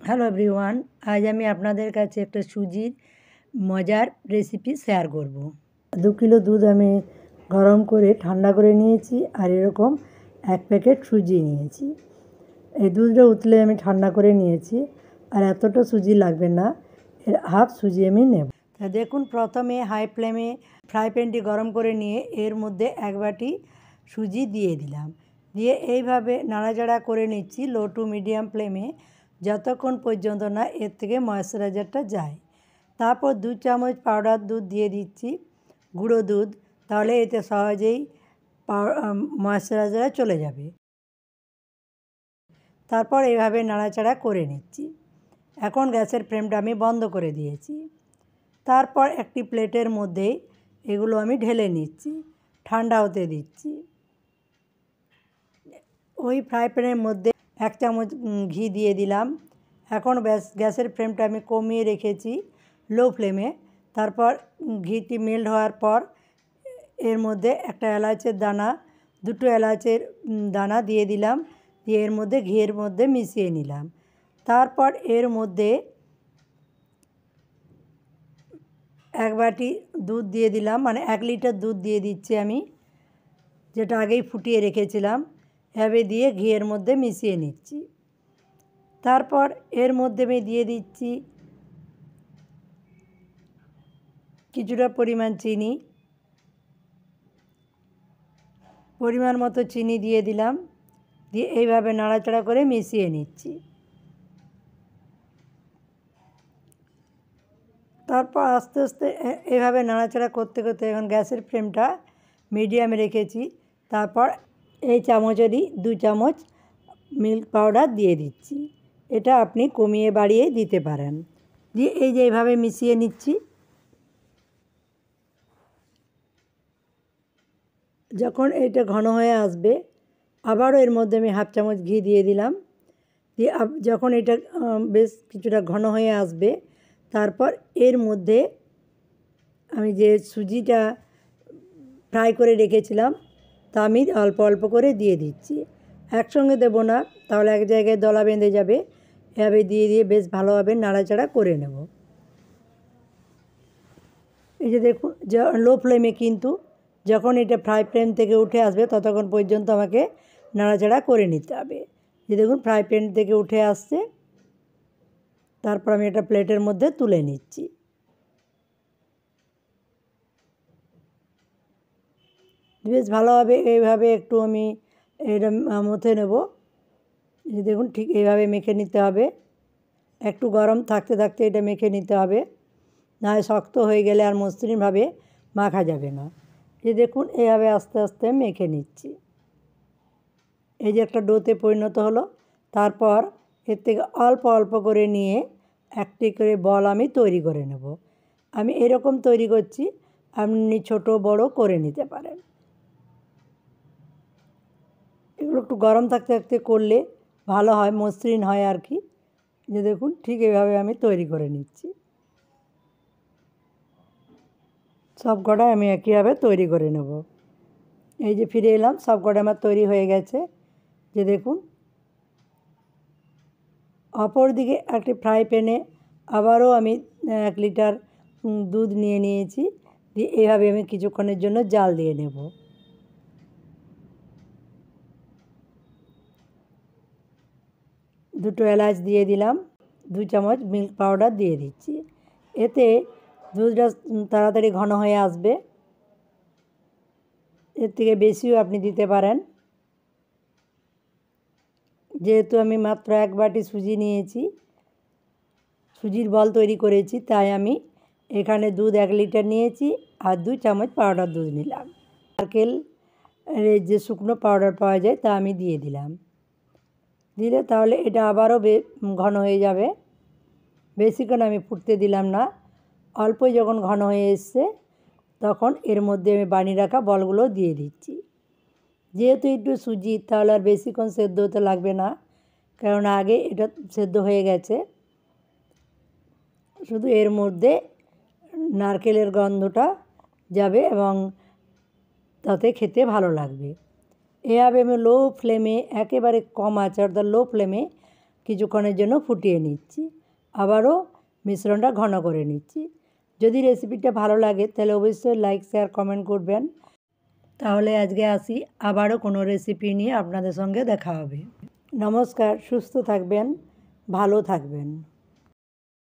Hello everyone আজ আমি আপনাদের কাছে একটা সুজির, মজার রেসিপি শেয়ার করব। দু কিলো দুধ আমি গরম করে, ঠান্ডা করে নিয়েছি আর এরকম এক প্যাকেট সুজি নিয়েছি। এই দুধটা উতলে আমি ঠান্ডা করে নিয়েছি আর এতটা সুজি লাগবে না, এর হাফ সুজি আমি নেব। তা দেখুন, প্রথমে হাই ফ্লেমে ফ্রাই প্যানটি গরম করে নিয়ে এর মধ্যে এক বাটি সুজি দিয়ে দিলাম। দিয়ে এইভাবে নাড়াচাড়া করে নিচ্ছি লো টু মিডিয়াম ফ্লেমে যতক্ষণ পর্যন্ত না এর থেকে ময়েশ্চারাইজারটা যায়। তারপর দু চামচ পাউডার দুধ দিয়ে দিচ্ছি, গুঁড়ো দুধ, তাহলে এতে সহজেই ময়েশ্চারাইজার চলে যাবে। তারপর এভাবে নাড়াচাড়া করে নিচ্ছি। এখন গ্যাসের ফ্লেমটা আমি বন্ধ করে দিয়েছি। তারপর একটি প্লেটের মধ্যে এগুলো আমি ঢেলে নিচ্ছি, ঠান্ডা হতে দিচ্ছি। ওই ফ্রাই প্যানের মধ্যে এক চামচ ঘি দিয়ে দিলাম। এখন ব্যাস, গ্যাসের ফ্লেমটা আমি কমিয়ে রেখেছি লো ফ্লেমে তারপর ঘিটি মেল্ট হওয়ার পর, এর মধ্যে একটা এলাচের দানা, দুটো এলাচের দানা দিয়ে দিলাম। দিয়ে এর মধ্যে ঘিয়ের মধ্যে মিশিয়ে নিলাম। তারপর এর মধ্যে এক বাটি দুধ দিয়ে দিলাম। মানে এক লিটার দুধ দিয়ে দিচ্ছি আমি, যেটা আগেই ফুটিয়ে রেখেছিলাম। এভাবে দিয়ে ঘিয়ের মধ্যে মিশিয়ে নিচ্ছি। তারপর এর মধ্যে আমি দিয়ে দিচ্ছি কিছুটা পরিমাণ চিনি। পরিমাণ মতো চিনি দিয়ে দিলাম। দিয়ে এইভাবে নাড়াচাড়া করে মিশিয়ে নিচ্ছি। তারপর আস্তে আস্তে এভাবে নাড়াচাড়া করতে করতে এখন গ্যাসের ফ্লেমটা মিডিয়ামে রেখেছি। তারপর এই চামচেরই দু চামচ মিল্ক পাউডার দিয়ে দিচ্ছি। এটা আপনি কমিয়ে বাড়িয়ে দিতে পারেন। দিয়ে এই যে এইভাবে মিশিয়ে নিচ্ছি। যখন এটা ঘন হয়ে আসবে, আবারও এর মধ্যে আমি হাফ চামচ ঘি দিয়ে দিলাম। দিয়ে যখন এটা বেশ কিছুটা ঘন হয়ে আসবে, তারপর এর মধ্যে আমি যে সুজিটা ফ্রাই করে রেখেছিলাম তা আমি অল্প অল্প করে দিয়ে দিচ্ছি। একসঙ্গে দেবো না, তাহলে এক জায়গায় দলা বেঁধে যাবে। এভাবে দিয়ে দিয়ে বেশ ভালোভাবে নাড়াচাড়া করে নেব। এই যে দেখুন লো ফ্লেমে কিন্তু যখন এটা ফ্রাই প্যান থেকে উঠে আসবে, ততক্ষণ পর্যন্ত আমাকে নাড়াচাড়া করে নিতে হবে। যে দেখুন, ফ্রাই প্যান থেকে উঠে আসছে। তারপর আমি এটা প্লেটের মধ্যে তুলে নিচ্ছি। বেশ ভালোভাবে এইভাবে একটু আমি এটা মথে নেব। দেখুন, ঠিক এইভাবে মেখে নিতে হবে। একটু গরম থাকতে থাকতে এটা মেখে নিতে হবে। না শক্ত হয়ে গেলে আর মসৃণভাবে মাখা যাবে না। যে দেখুন, এইভাবে আস্তে আস্তে মেখে নিচ্ছি। এই যে একটা ডোতে পরিণত হলো, তারপর এর থেকে অল্প অল্প করে নিয়ে একটি করে বল আমি তৈরি করে নেব। আমি এরকম তৈরি করছি, আপনি ছোট বড় করে নিতে পারেন। এগুলো একটু গরম থাকতে থাকতে করলে ভালো হয়, মসৃণ হয় আর কি। যে দেখুন, ঠিক এভাবে আমি তৈরি করে নিচ্ছি। সব কটাই আমি একইভাবে তৈরি করে নেব। এই যে ফিরে এলাম, সব কটা আমার তৈরি হয়ে গেছে। যে দেখুন, অপর দিকে একটি ফ্রাই প্যানে আবারও আমি এক লিটার দুধ নিয়ে নিয়েছি। দিয়ে এইভাবে আমি কিছুক্ষণের জন্য জাল দিয়ে নেব। দুটো এলাচ দিয়ে দিলাম, দু চামচ মিল্ক পাউডার দিয়ে দিচ্ছি। এতে দুধটা তাড়াতাড়ি ঘন হয়ে আসবে। এর থেকে বেশিও আপনি দিতে পারেন। যেহেতু আমি মাত্র এক বাটি সুজি নিয়েছি, সুজির বল তৈরি করেছি, তাই আমি এখানে দুধ এক লিটার নিয়েছি আর দু চামচ পাউডার দুধ নিলাম। নারকেল যে শুকনো পাউডার পাওয়া যায় তা আমি দিয়ে দিলাম। দিলে তাহলে এটা আবারও ঘন হয়ে যাবে। বেশিক্ষণ আমি ফুটতে দিলাম না। অল্প যখন ঘন হয়ে এসছে, তখন এর মধ্যে আমি বানিয়ে রাখা বলগুলো দিয়ে দিচ্ছি। যেহেতু একটু সুজি, তাহলে আর বেশিক্ষণ সেদ্ধ হতে লাগবে না, কারণ আগে এটা সেদ্ধ হয়ে গেছে। শুধু এর মধ্যে নারকেলের গন্ধটা যাবে এবং তাতে খেতে ভালো লাগবে। এভাবে আমি লো ফ্লেমে একেবারে কম আছে অর্থাৎ লো ফ্লেমে কিছুক্ষণের জন্য ফুটিয়ে নিচ্ছি। আবারও মিশ্রণটা ঘন করে নিচ্ছি। যদি রেসিপিটা ভালো লাগে, তাহলে অবশ্যই লাইক, শেয়ার, কমেন্ট করবেন। তাহলে আজকে আসি, আবারও কোনো রেসিপি নিয়ে আপনাদের সঙ্গে দেখা হবে। নমস্কার, সুস্থ থাকবেন, ভালো থাকবেন।